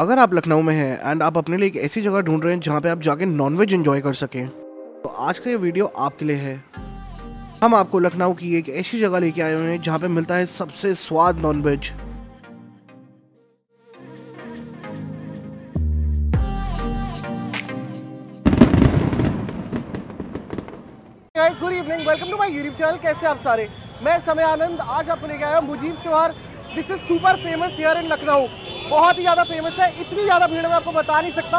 अगर आप लखनऊ में हैं एंड आप अपने लिए एक ऐसी जगह ढूंढ रहे हैं जहाँ पे आप जाके नॉनवेज एंजॉय कर सकें तो आज का ये वीडियो आपके लिए है। हम आपको लखनऊ की एक ऐसी जगह लेके आए हुए हैं जहाँ पे मिलता है सबसे स्वाद non veg good evening welcome to my YouTube channel कैसे आप सारे? मैं समय आनंद आज आपको लेके आया हूँ मुजीब्स के बाहर। This is super famous here in Lucknow बहुत ही ज़्यादा फ़ेमस है। इतनी ज़्यादा भीड़ मैं आपको बता नहीं सकता।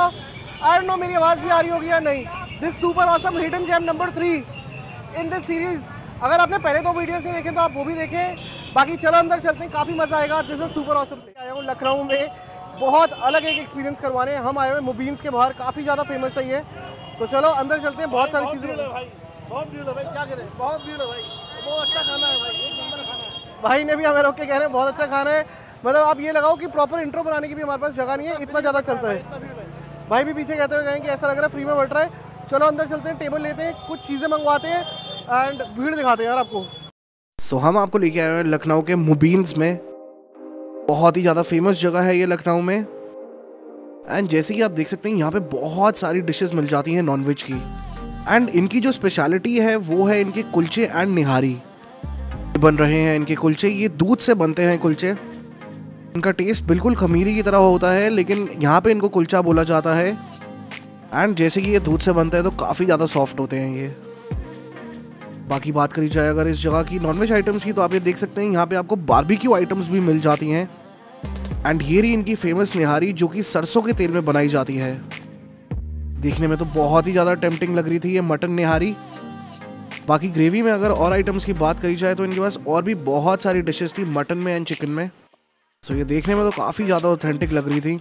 आई डोंट नो मेरी आवाज़ भी आ रही होगी या नहीं। This super awesome hidden gem number three in this series अगर आपने पहले दो वीडियोस नहीं देखे तो आप वो भी देखें। बाकी चलो अंदर चलते हैं काफ़ी मज़ा आएगा। दिस इज़ सुपर ऑसम आया हूँ लखनऊ में। बहुत अलग एक एक्सपीरियंस करवाने हम आए हुए मुबीन्स के बाहर। काफ़ी ज़्यादा फ़ेमस है ये। तो चलो अंदर चलते हैं। बहुत सारी चीज़ें बहुत भीड़ है भाई। क्या करें? बहुत भीड़ है भाई। बहुत अच्छा खाना है भाई। एक नंबर खाना है। भाई ने भी हमें रोक के कह रहे हैं बहुत अच्छा खाना है। मतलब आप ये लगाओ कि प्रॉपर इंट्रो बनाने की भी हमारे पास जगह नहीं है, इतना ज़्यादा चलता है। भाई भी पीछे कहते हुए गए कि ऐसा लग रहा है फ्री में बट रहा है। चलो अंदर चलते हैं टेबल लेते हैं, कुछ चीज़ें मंगवाते हैं एंड भीड़ दिखाते हैं यार आपको। सो हम आपको लेके आए हैं लखनऊ के मुबीन्स में। बहुत ही ज़्यादा फ़ेमस जगह है ये लखनऊ में। एंड जैसे कि आप देख सकते हैं, यहाँ पे बहुत सारी डिशेस मिल जाती हैं नॉनवेज की। एंड इनकी जो स्पेशलिटी है, वो है इनके कुलचे एंड निहारी। बन रहे हैं इनके कुलचे। ये दूध से बनते हैं कुलचे। इनका टेस्ट बिल्कुल खमीरी की तरह होता है, लेकिन यहाँ पे इनको कुलचा बोला जाता है। एंड जैसे कि ये दूध से बनता है तो काफ़ी ज़्यादा सॉफ्ट होते हैं ये। बाकी बात करी जाए अगर इस जगह की नॉनवेज आइटम्स की तो आप ये देख सकते हैं, यहाँ पे आपको बारबेक्यू आइटम्स भी मिल जाती हैं। एंड ये रही इनकी फ़ेमस निहारी, जो कि सरसों के तेल में बनाई जाती है। देखने में तो बहुत ही ज़्यादा टेम्पटिंग लग रही थी ये मटन निहारी। बाकी ग्रेवी में अगर और आइटम्स की बात करी जाए तो इनके पास और भी बहुत सारी डिशेस थी मटन में एंड चिकन में। सो so, ये देखने में तो काफ़ी ज़्यादा ऑथेंटिक लग रही थी।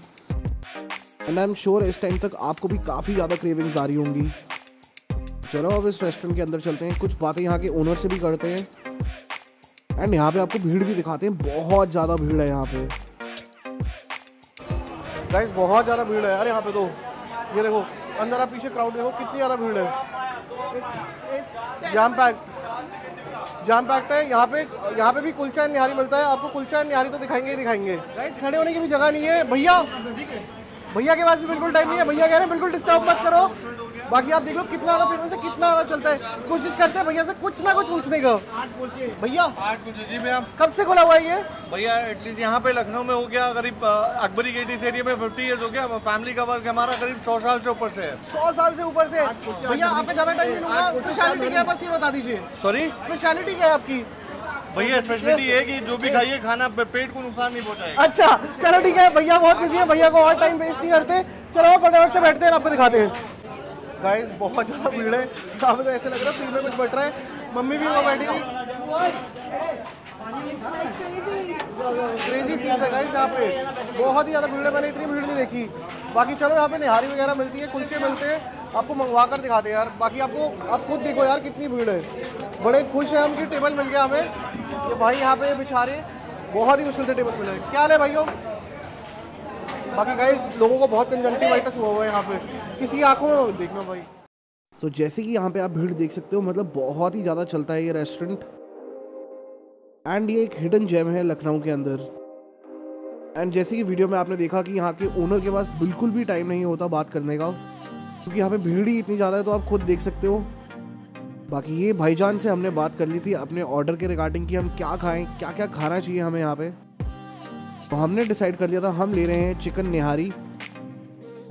एंड आई एम श्योर इस टाइम तक आपको भी काफ़ी ज़्यादा क्रेविंग्स आ रही होंगी। चलो अब इस रेस्टोरेंट के अंदर चलते हैं। कुछ बातें यहाँ के ओनर से भी करते हैं। एंड यहाँ पे आपको भीड़ भी दिखाते हैं। बहुत ज़्यादा भीड़ है यहाँ पे। गाइस बहुत ज़्यादा भीड़ है यार यहाँ पे तो। ये देखो अंदर आप पीछे क्राउड देखो कितनी ज़्यादा भीड़ है। जाम पैक जाम पैक्ट है। यहाँ पे यहाँ पे भी कुलचा निहारी मिलता है। आपको कुलचा निहारी तो दिखाएँगे ही दिखाएँगे। गाइस खड़े होने की भी जगह नहीं है। भैया भैया के पास भी बिल्कुल टाइम नहीं है। भैया कह रहे हैं, बिल्कुल डिस्टर्ब मत करो। बाकी आप देख लो कितना ज़्यादा फ़ेमस है कितना ज़्यादा चलता है। कोशिश करते हैं भैया से कुछ ना कुछ पूछने का। भैया जी में आप कब से खुला हुआ है ये? भैया एटलीस्ट यहाँ पे लखनऊ में हो गया करीब अकबरी गेट इस एरिया में फिफ्टी ईयर्स हो गया। फैमिली का वर्क हमारा करीब सौ साल से ऊपर से है। सौ साल से ऊपर से। भैया आपने ज़्यादा टाइम नहीं लूँगा स्पेशलिटी क्या है बस ये बता दीजिए। सॉरी स्पेशलिटी क्या है आपकी? भैया स्पेशलिटी ये है कि जो भी खाइए खाना पेट को नुकसान नहीं पहुंचाएगा। अच्छा चलो ठीक है भैया बहुत बिज़ी है भैया को और टाइम वेस्ट नहीं करते। चलो फटाफट से बैठते हैं आपको दिखाते हैं। गाइस बहुत ज़्यादा भीड़ है। हमें तो ऐसे लग रहा है फ्री में कुछ बट रहा है। मम्मी भी वहाँ बैठी क्रेजी सीन्स है गाइस यहाँ पे। बहुत ही ज़्यादा भीड़ है, मैंने इतनी भीड़ नहीं देखी। बाकी चलो, यहाँ पे निहारी वगैरह मिलती है, कुलचे मिलते हैं। आपको मंगवा कर दिखाते हैं यार। बाकी आपको, आप खुद देखो यार, कितनी भीड़ है। बड़े खुश हैं हम कि टेबल मिल गया हमें। कि भाई यहाँ पे बेचारे बहुत ही मुश्किल से टेबल मिला है। क्या है भाइयों? बाकी गाइस लोगों को बहुत कंजंक्टिवाइटिस हुआ हुआ है यहाँ पे। किसी आँखों देखना भाई। सो so, जैसे कि यहाँ पे आप भीड़ देख सकते हो मतलब बहुत ही ज़्यादा चलता है ये रेस्टोरेंट एंड ये एक हिडन जेम है लखनऊ के अंदर। एंड जैसे कि वीडियो में आपने देखा कि यहाँ के ओनर के पास बिल्कुल भी टाइम नहीं होता बात करने का। क्योंकि यहाँ पे भीड़ ही इतनी ज़्यादा है तो आप खुद देख सकते हो। बाकी ये भाईजान से हमने बात कर ली थी अपने ऑर्डर के रिगार्डिंग कि हम क्या खाएँ क्या क्या खाना चाहिए हमें यहाँ पे। तो हमने डिसाइड कर लिया था, हम ले रहे हैं चिकन निहारी।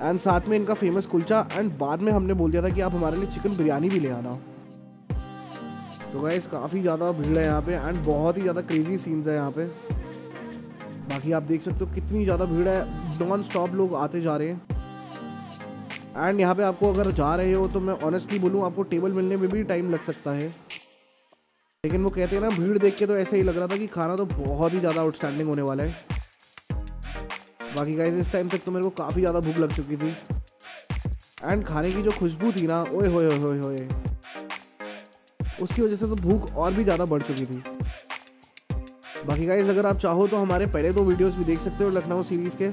एंड साथ में इनका फ़ेमस कुलचा। एंड बाद में हमने बोल दिया था कि आप हमारे लिए चिकन बिरयानी भी ले आना। सो गाइस काफ़ी ज़्यादा भीड़ है यहाँ पे एंड बहुत ही ज़्यादा क्रेजी सीन्स है यहाँ पे। बाकी आप देख सकते हो कितनी ज़्यादा भीड़ है। नॉन स्टॉप लोग आते जा रहे हैं। एंड यहाँ पे आपको अगर जा रहे हो तो मैं ऑनेस्टली बोलूँ, आपको टेबल मिलने में भी टाइम लग सकता है। लेकिन वो कहते हैं ना, भीड़ देख के तो ऐसे ही लग रहा था कि खाना तो बहुत ही ज़्यादा आउटस्टैंडिंग होने वाला है। बाकी गाइस इस टाइम तक तो मेरे को काफ़ी ज़्यादा भूख लग चुकी थी। एंड खाने की जो खुशबू थी ना, ओए होए होए होए उसकी वजह से तो भूख और भी ज़्यादा बढ़ चुकी थी। बाकी गाइज़ अगर आप चाहो तो हमारे पहले दो वीडियोस भी देख सकते हो लखनऊ सीरीज़ के।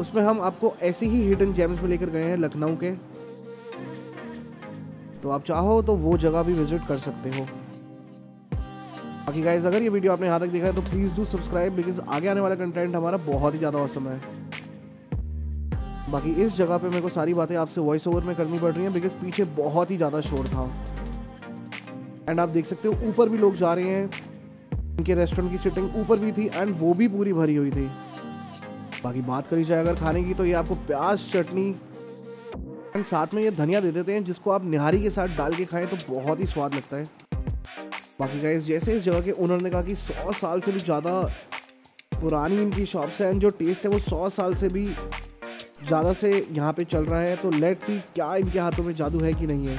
उसमें हम आपको ऐसे ही हिडन जेम्स में लेकर गए हैं लखनऊ के। तो आप चाहो तो वो जगह भी विज़िट कर सकते हो। बाकी गाइज़ अगर ये वीडियो आपने यहाँ तक देखा है तो प्लीज़ डू सब्सक्राइब बिकॉज़ आगे आने वाला कंटेंट हमारा बहुत ही ज़्यादा औसम है। बाकी इस जगह पे मेरे को सारी बातें आपसे वॉइस ओवर में करनी पड़ रही हैं बिकॉज़ पीछे बहुत ही ज़्यादा शोर था। एंड आप देख सकते हो, ऊपर भी लोग जा रहे हैं। इनके रेस्टोरेंट की सीटिंग ऊपर भी थी एंड वो भी पूरी भरी हुई थी। बाकी बात करी जाए अगर खाने की तो ये आपको प्याज, चटनी एंड साथ में ये धनिया दे देते हैं, जिसको आप निहारी के साथ डाल के खाएँ तो बहुत ही स्वाद लगता है। बाकी गाइस जैसे इस जगह के ओनर ने कहा कि सौ साल से भी ज़्यादा पुरानी इनकी शॉप्स है, जो टेस्ट है वो सौ साल से भी ज़्यादा से यहाँ पे चल रहा है। तो लेट्स सी क्या इनके हाथों में जादू है कि नहीं है।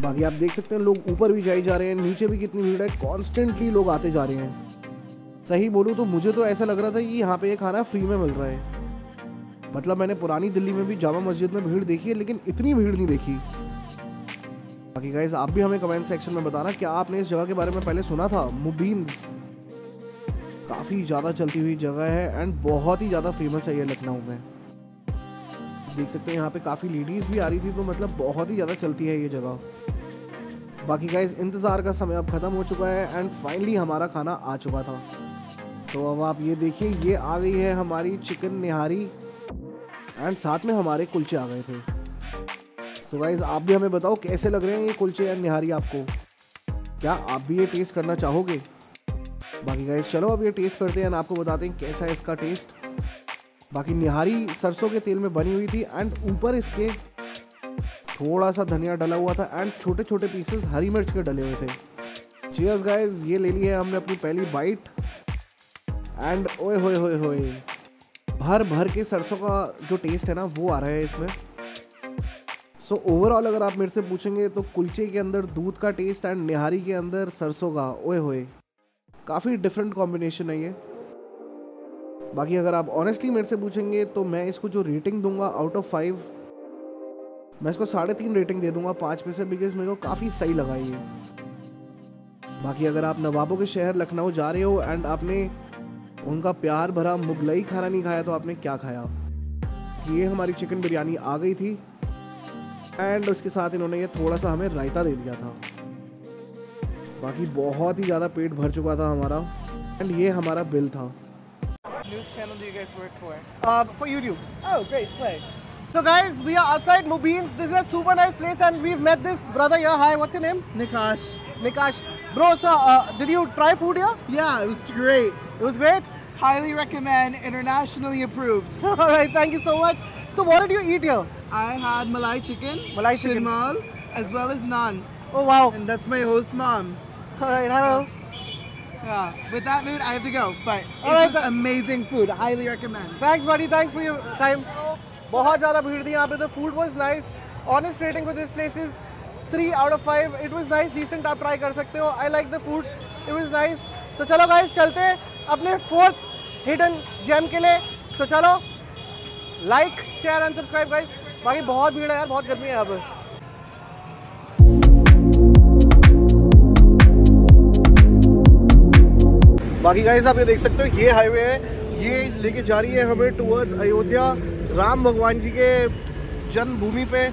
बाकी आप देख सकते हैं, लोग ऊपर भी जाए जा रहे हैं, नीचे भी कितनी भीड़ है कॉन्स्टेंटली लोग आते जा रहे हैं। सही बोलूँ तो मुझे तो ऐसा लग रहा था कि यहाँ पे ये खाना फ्री में मिल रहा है। मतलब मैंने पुरानी दिल्ली में भी जामा मस्जिद में भीड़ देखी है, लेकिन इतनी भीड़ नहीं देखी। बाकी गाइज़ आप भी हमें कमेंट सेक्शन में बताना क्या आपने इस जगह के बारे में पहले सुना था, मुबीन्स। काफ़ी ज़्यादा चलती हुई जगह है एंड बहुत ही ज़्यादा फ़ेमस है ये लखनऊ में। देख सकते हैं, यहाँ पे काफ़ी लेडीज़ भी आ रही थी तो मतलब बहुत ही ज़्यादा चलती है ये जगह। बाकी गाइज़ इंतज़ार का समय अब ख़त्म हो चुका है एंड फाइनली हमारा खाना आ चुका था। तो अब आप ये देखिए, ये आ गई है हमारी चिकन निहारी एंड साथ में हमारे कुलचे आ गए थे। So गाइज़ आप भी हमें बताओ कैसे लग रहे हैं ये कुलचे या निहारी आपको? क्या आप भी ये टेस्ट करना चाहोगे? बाकी गाइज़ चलो अब ये टेस्ट करते हैं आपको बताते हैं कैसा है इसका टेस्ट बाकी निहारी सरसों के तेल में बनी हुई थी एंड ऊपर इसके थोड़ा सा धनिया डला हुआ था एंड छोटे छोटे पीसेस हरी मिर्च के डले हुए थे। चीयर्स गाइज़ ये ले ली है हमने अपनी पहली बाइट एंड ओए होए होए होए भर भर के सरसों का जो टेस्ट है ना, वो आ रहा है इसमें। सो so, ओवरऑल अगर आप मेरे से पूछेंगे तो कुलचे के अंदर दूध का टेस्ट एंड निहारी के अंदर सरसों का ओए होए। काफ़ी डिफरेंट कॉम्बिनेशन है ये। बाकी अगर आप ऑनेस्टली मेरे से पूछेंगे तो मैं इसको जो रेटिंग दूँगा आउट ऑफ़ फाइव मैं इसको साढ़े तीन रेटिंग दे दूँगा पाँच में से बिकॉज़ मेरे को काफ़ी सही लगा ये। बाकी अगर आप नवाबों के शहर लखनऊ जा रहे हो एंड आपने उनका प्यार भरा मुगलई खाना नहीं खाया तो आपने क्या खाया? ये हमारी चिकन बिरयानी आ गई थी। एंड उसके साथ इन्होंने ये थोड़ा सा हमें रायता दे दिया था बाकी बहुत ही ज़्यादा पेट भर चुका था हमारा एंड ये हमारा बिल था news channel do you guys work for? Uh, for YouTube. Oh, great, slay. So guys, we are outside Mubin's. This is a super nice place and we've met this brother here. Hi, what's your name? Nikash. Nikash. Bro, so uh, did you try food here? Yeah, it was great. It was great? Highly recommend. Internationally approved. Alright, thank you so much. So what did you eat here? I had malai chicken, Malai chicken. shinmal, as well as naan. Oh wow. And that's my host mom. Alright, hello. Yeah. With that mood, I have to go. But it Alright, was th- amazing food. Highly recommend. Thanks buddy, thanks for your time. बहुत ज़्यादा भीड़ थी यहाँ पे the food was nice honest rating for this place is three out of five it was nice decent आप try कर सकते हो I like the food it was nice so चलो गाइस चलते हैं अपने फोर्थ हिडन जेम के लिए सो चलो like share and subscribe guys बाकी बहुत भीड़ है यार, बहुत गर्मी है यहाँ बाकी गाइस आप ये देख सकते हो, ये हाईवे है, ये लेके जा रही है हमें टूवर्ड्स अयोध्या, राम भगवान जी के जन्मभूमि पे।